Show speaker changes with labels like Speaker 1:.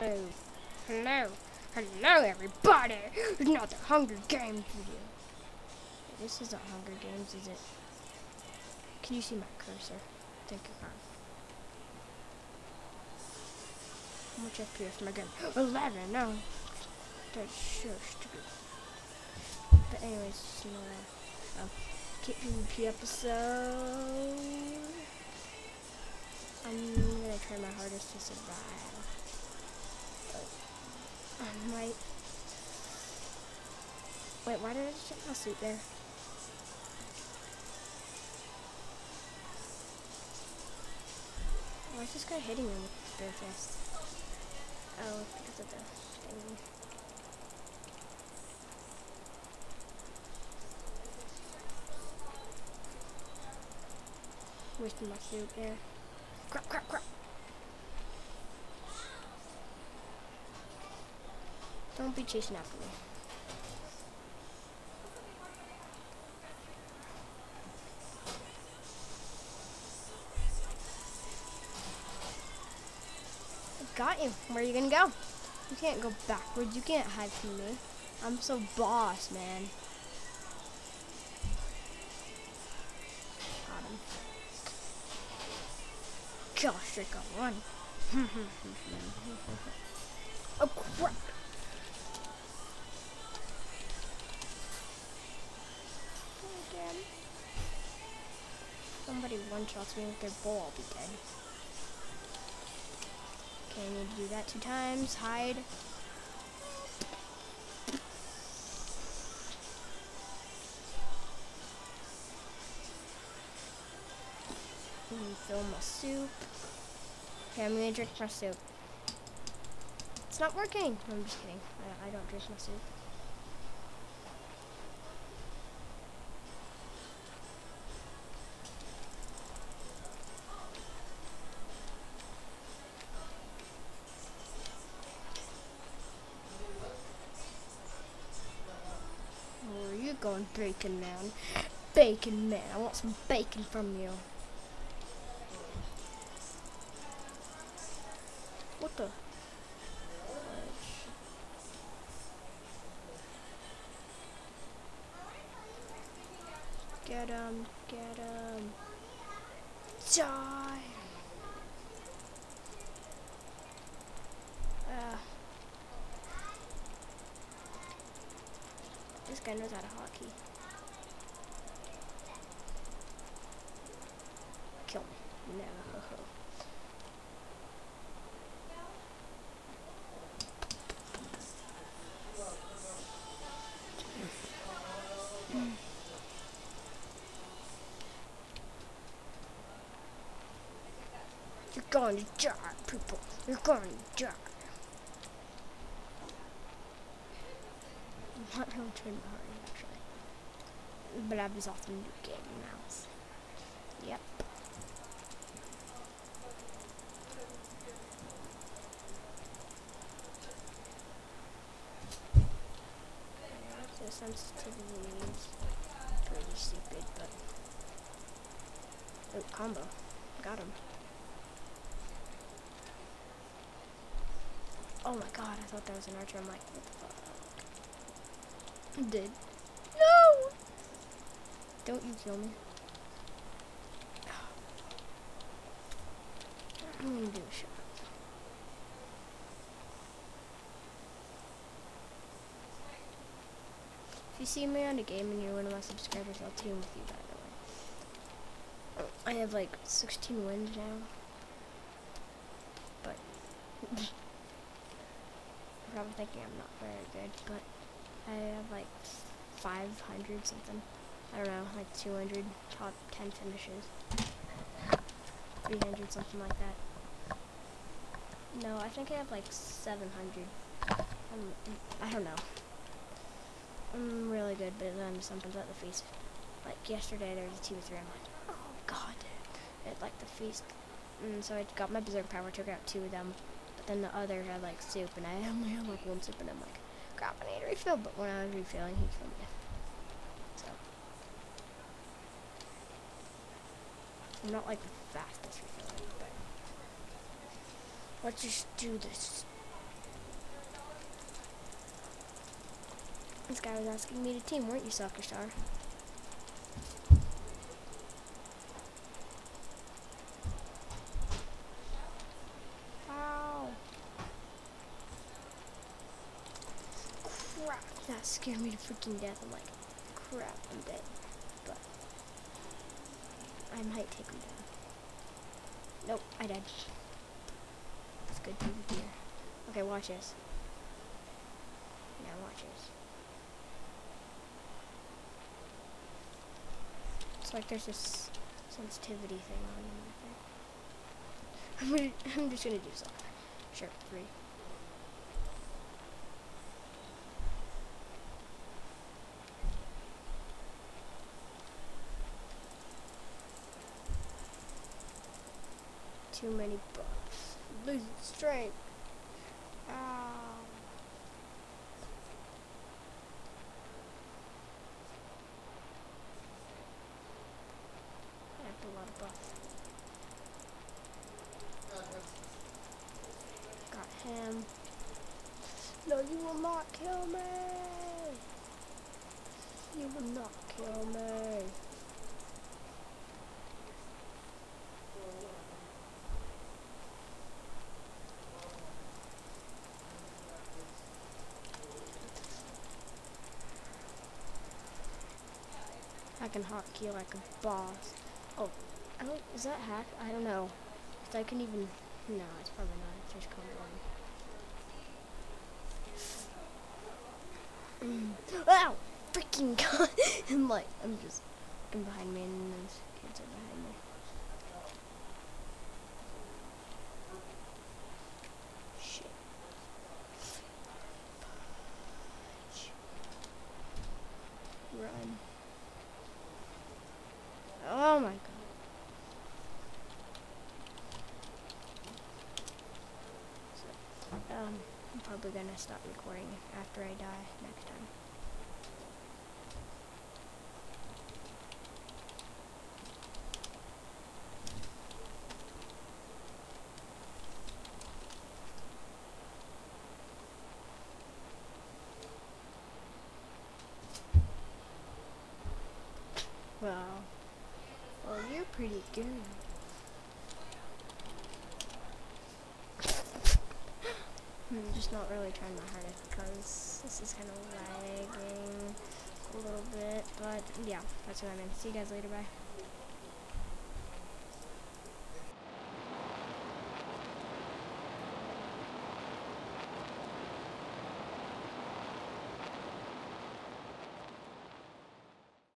Speaker 1: Hello. Hello. Hello, everybody. It's not the Hunger Games video. This isn't Hunger Games, is it? Can you see my cursor? Thank you, God. How much FPS am I getting? 11, no. That's so stupid. But anyways, another um, Kit episode. I'm gonna try my hardest to survive. Um, I might. Wait, why did I just check my suit there? Why is this guy hitting me with bare fist? Oh, because of the thing. Wasting my suit there. Crap, crap, crap. Don't be chasing after me. I got you. Where are you gonna go? You can't go backwards. You can't hide from me. I'm so boss, man. Got him. Gosh, I got one. oh crap! Damn. Somebody one-shots me with their bow, I'll be dead. Okay, I need to do that two times. Hide. Refill my soup. Okay, I'm gonna drink my soup. It's not working. I'm just kidding. I, I don't drink my soup. Going, Bacon Man? Bacon Man, I want some bacon from you. What the? Get him, get him. Die! Uh, this guy knows how to hotkey. Kill me. No. You're going to die, people. You're going to die. I'm not really trying to hurry, actually. But I was off the new game mouse. Yep. The sensitivity is pretty stupid, but... Oh, combo. Got him. Oh my god, I thought that was an archer. I'm like, what the fuck? Did. No! Don't you kill me. I'm gonna do a shot. If you see me on a game and you're one of my subscribers, I'll team with you, by the way. Oh, I have like 16 wins now. But probably thinking I'm not very good, but I have like 500 something. I don't know, like 200 top 10 finishes. 300 something like that. No, I think I have like 700. I'm, I don't know. I'm really good, but then sometimes at the feast. Like yesterday, there was a two or three. I'm like, oh god, at like the feast. And so I got my berserk power, took out two of them, but then the others had like soup, and I only had like one soup, and I'm like, crap, I need to refill, but when I was refilling, he killed me. So. I'm not like the fastest refilling, but. Let's just do this. This guy was asking me to team, weren't you, Soccer Star? Scared me to freaking death. I'm like, crap, I'm dead. But I might take him down. Nope, I died. That's good to be here. Okay, watch this. Now watch this. It's like there's this sensitivity thing on him, I think. I'm, gonna, I'm just gonna do something. Sure, three. Too many buffs. Losing strength. Um, I have a lot of buffs. Got him. No, you will not kill me. You will not kill me. I can hotkey like a boss. Oh, I don't, is that hack? I don't know. If I can even, no, it's probably not. It's just comboing. Mm. Ow! Freaking god! I'm like, I'm just, behind me and those kids are behind me. Oh my god. So, um, I'm probably gonna stop recording after I die next time. Wow. Well, you're pretty good. I'm just not really trying my hardest because this is kind of lagging a little bit. But yeah, that's what I meant. See you guys later. Bye.